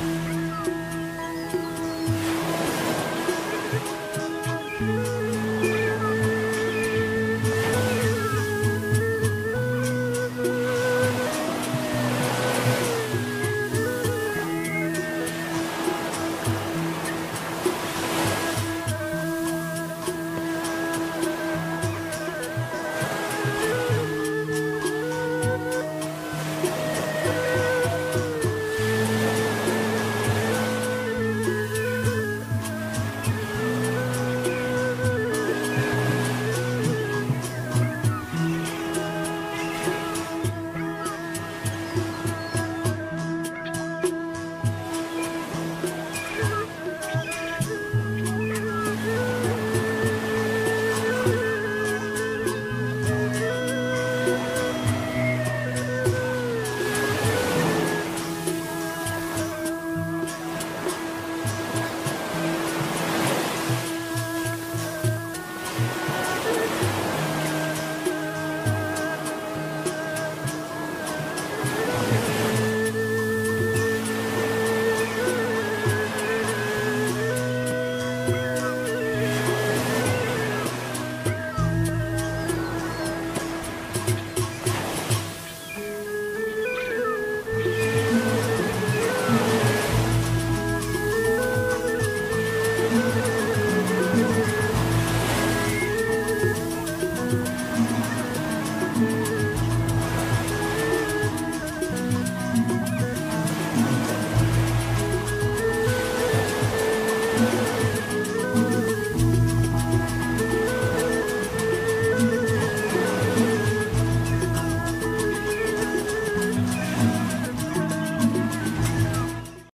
Bye.